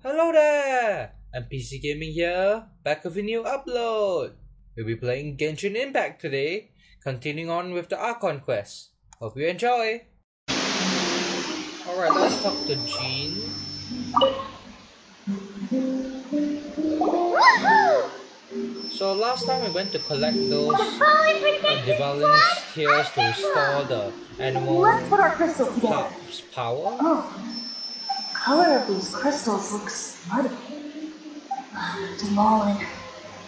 Hello there! NPC Gaming here, back with a new upload. We'll be playing Genshin Impact today, continuing on with the Archon quest. Hope you enjoy! Alright, let's talk to Jean. So last time we went to collect those uh, Dvalin tears to restore the Anemo Let's put our crystals together. pops power. Oh, color of these crystals looks muddy. Dvalin,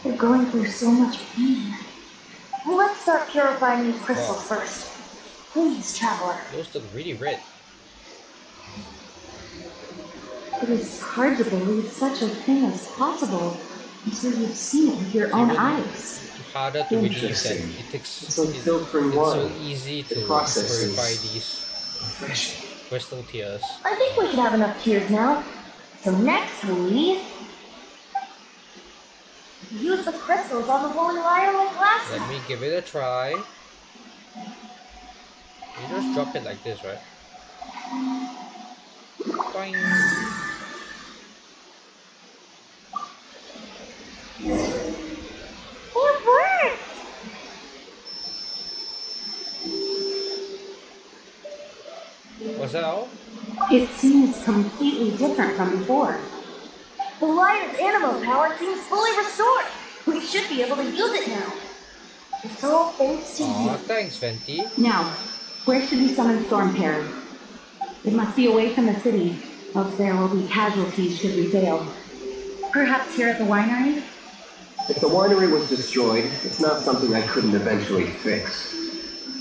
you're going through so much pain. Let's start purifying these crystals Wow. first. Please, traveler. Those look really red. It is hard to believe such a thing is possible until you've seen it with your own eyes. harder to believe that Interesting. it takes It's like it- filtering it's so easy to The process purify these Refreshing. Crystal tears. I think we should have enough tears now. So next we use the crystals on the holy lyre like last Let me give it a try. You just drop it like this, right? Boing. It worked! Was that all? It seems completely different from before. The lyre's Anemo power seems fully restored. We should be able to use it now. It's all thanks to Aw, you. thanks, Venti. Now, where should we summon Storm Terror? It must be away from the city, else there will be casualties should we fail. Perhaps here at the winery? If the winery was destroyed, it's not something I couldn't eventually fix.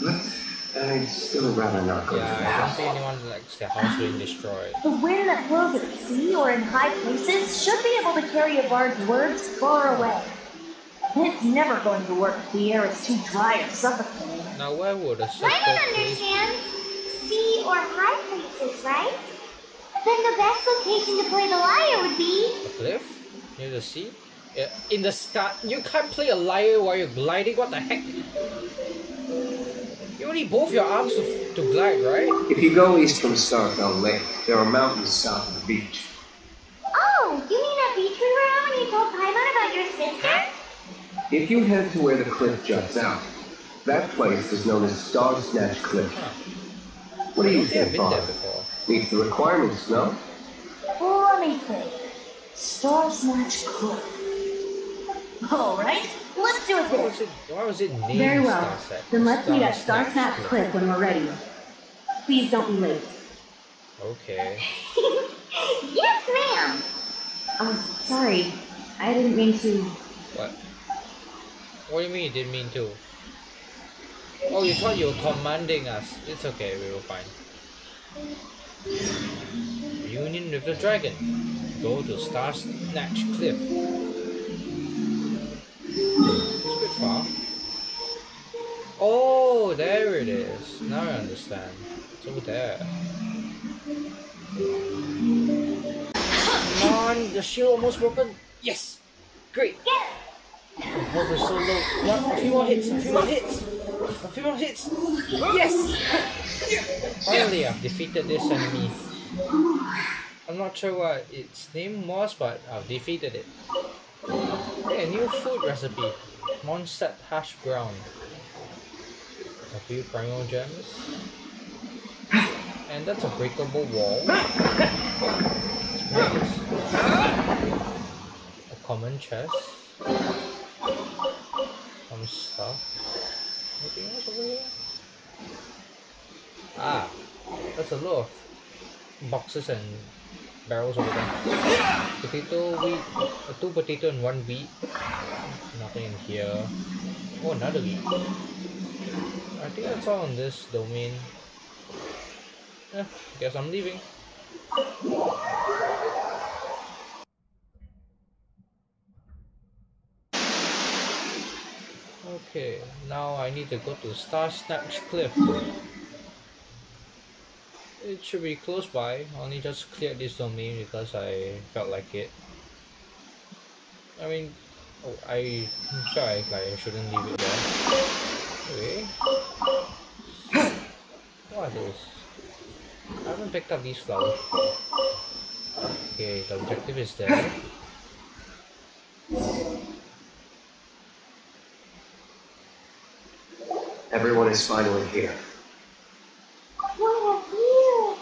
But I'd still rather not go to Yeah, I don't that. think anyone likes their house being destroyed. The wind that blows at sea or in high places should be able to carry a bard's words far away. It's never going to work if the air is too dry or suffocating. Now, where would a circle I don't understand. Sea or high places, right? Then the best location to play the lyre would be. A cliff near the sea? Yeah, in the sky. You can't play a lyre while you're gliding. What the heck? You need both your arms to, to glide, right? If you go east from Starfell Lake, there are mountains south of the beach. Oh, you mean that beach we were on when you told Paimon about your sister? If you head to where the cliff juts out, that place is known as Starsnatch Cliff. Huh. What do you don't think I've think, been there Bob? before. Meets the requirements, no? Let me think. Starsnatch Cliff. Alright, let's do it Why then. was it, why was it named Very well. Then let's meet at Starsnatch Cliff when we're ready. Please don't be late. Okay. yes, ma'am. Oh, sorry. I didn't mean to. What? What do you mean you didn't mean to? Oh, you thought you were commanding us. It's okay, we were fine. Reunion with the dragon. Go to Starsnatch Cliff. It's a bit far. Oh, there it is. Now I understand. It's over there. Come on, the shield almost broken. Yes! Great! Health is so low. One, a few more hits, a few more hits! A few more hits! Yes! Finally, I've defeated this enemy. I'm not sure what its name was, but I've defeated it. Hey, a new food recipe. Mondstadt hash brown. A few primal gems. And that's a breakable wall. A common chest. Some stuff. Anything else over here? Ah, that's a lot of boxes and barrels over there. Potato wheat, uh, two potato and one wheat. Nothing in here. Oh, another wheat. I think that's all on this domain. Yeah, guess I'm leaving. Okay, now I need to go to Starsnatch Cliff. It should be close by. Only just cleared this domain because I felt like it. I mean, oh, I felt like, I shouldn't leave it there. Okay. What are those? I haven't picked up these flowers. Okay, the objective is there. Everyone is finally here. What a view!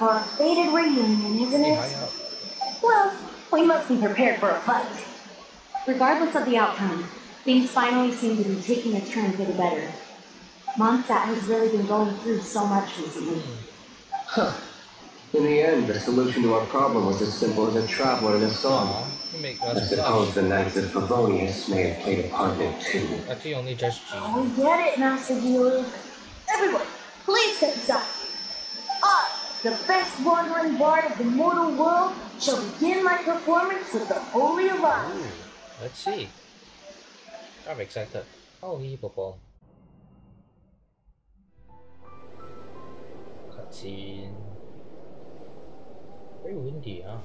Lovely for a faded reunion, isn't it? Well, we must be prepared for a fight. Regardless of the outcome, things finally seem to be taking a turn for the better. Mondstadt has really been going through so much recently. Huh. In the end, the solution to our problem was as simple as a traveler in a song. Aw, you make I us suppose blush. the Knights of Favonius may have played a part in it too. Actually, only just G. We get it, Master Diluc. Everyone, please take aside. The best wandering bard of the mortal world, shall begin my performance with the Holy Alliance. Let's see. I'm excited. How he perform? Cutscene. Very windy, huh?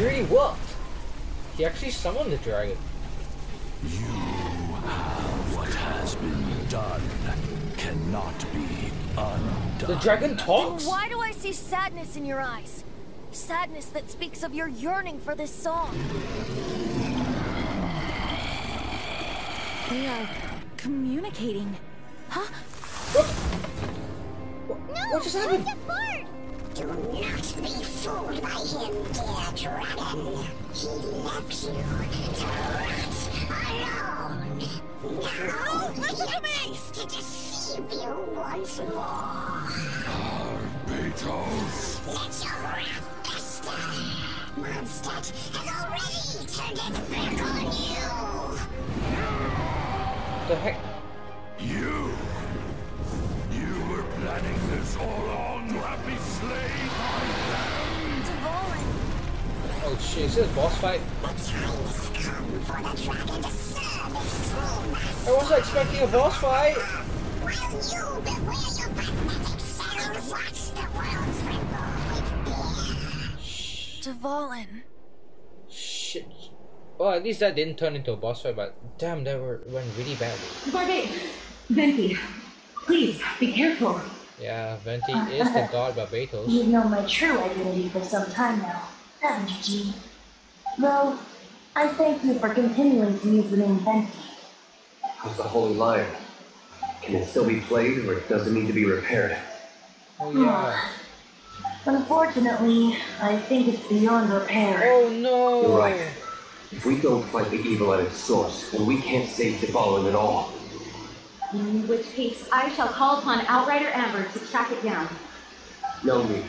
He really worked! He actually summoned the dragon. You have what has been done cannot be undone. The dragon Then talks? why do I see sadness in your eyes? Sadness that speaks of your yearning for this song. They are communicating. Huh? What just happened? Do not be fooled by him, dear dragon. He left you to rot alone. Now listen to me! to deceive you once more. Beetles. Let your wrath fester. Mondstadt has already turned its back on you. The heck? You. You planning this all along to have me slain by them. Dvalin. Oh shit, is this a boss fight? The time has come for the dragon to serve its true master. I wasn't expecting a boss fight! While you beware your magnetic cells, watch the world tremble with fear. Dvalin. Shit. Well, at least that didn't turn into a boss fight, but damn, that were, went really badly. Bargate! Venti, please, be careful. Yeah, Venti uh, is the god Barbatos. You've known my true identity for some time now, haven't you, Jean? Though, I thank you for continuing to use the name Venti. How's the Holy Lyre? Can it still be played, or does it need to be repaired? Oh yeah. Ah, unfortunately, I think it's beyond repair. Oh no! You're right. If we don't fight the evil at its source, then we can't save the Dvalin at all. In which case, I shall call upon Outrider Amber to track it down. No need.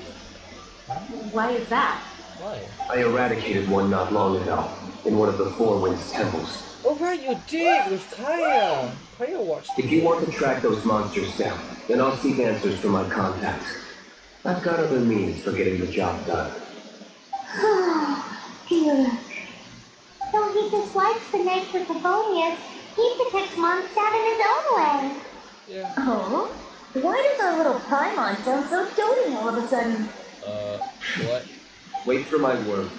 Why is that? Why? I eradicated one not long ago, in one of the Four Winds temples. Oh right, you did with Kaeya! Kaeya watched If you want to track those monsters down, then I'll seek answers from my contacts. I've got other means for getting the job done. Oh, Dear, Though he dislikes the Knights of Favonius, he protects Mondstadt in his own way. Yeah. oh, why does our little Paimon sound so doting all of a sudden? Uh, what? Wait for my word.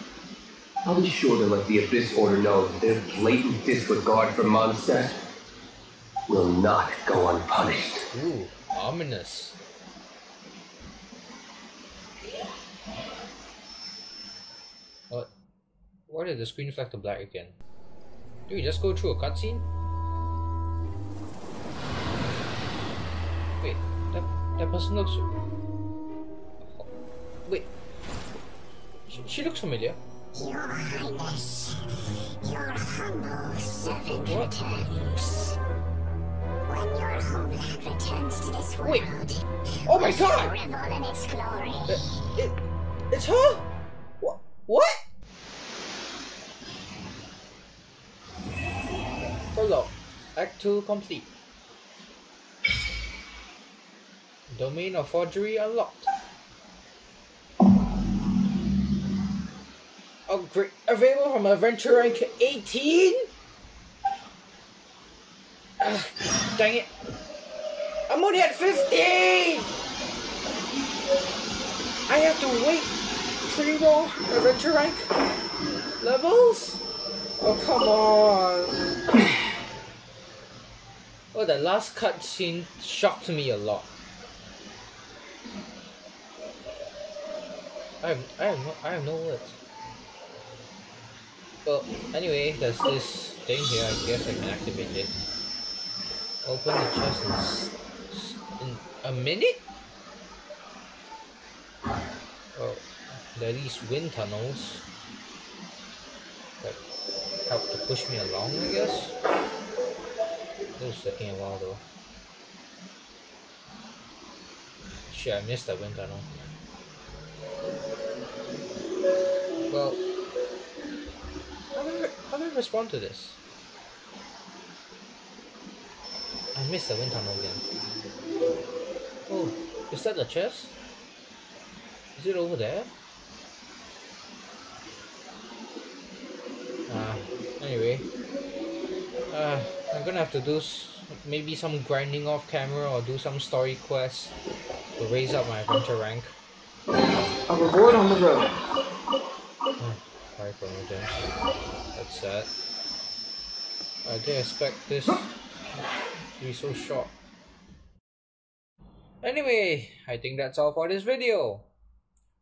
I'll be sure to let the Abyss Order know that their blatant disregard for Mondstadt will not go unpunished. Ooh, ominous. What? Why did the screen flag to black again? Do we just go through a cutscene? That person looks. Wait, she, she looks familiar. Your Highness, your humble servant What? returns. When your homeland returns to this world, Wait. Oh my god! revel in its glory. Uh, it, it's her. What? What? Prologue. Act 2 complete. Domain of forgery unlocked. Upgrade available from adventure rank 18? Ugh, ah, dang it. I'm only at 15! I have to wait three more adventure rank levels? Oh come on! oh, the last cutscene shocked me a lot. I have, I have no, I have no words. Well, anyway, there's this thing here. I guess I can activate it. Open the chest in, in a minute. Oh, there are these wind tunnels that help to push me along, I guess. This is taking a while though. Shit, I missed that wind tunnel. Well, how do how do I respond to this? I missed the wind tunnel again. Oh, is that the chest? Is it over there? Ah, anyway. Uh, I'm gonna have to do maybe some grinding off camera or do some story quests to raise up my adventure rank. A reward on the road. That's sad. I didn't expect this to be so short. Anyway, I think that's all for this video.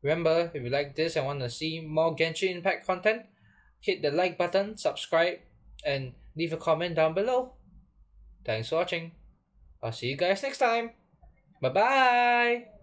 Remember, if you like this and want to see more Genshin Impact content, hit the like button, subscribe, and leave a comment down below. Thanks for watching. I'll see you guys next time. Bye bye!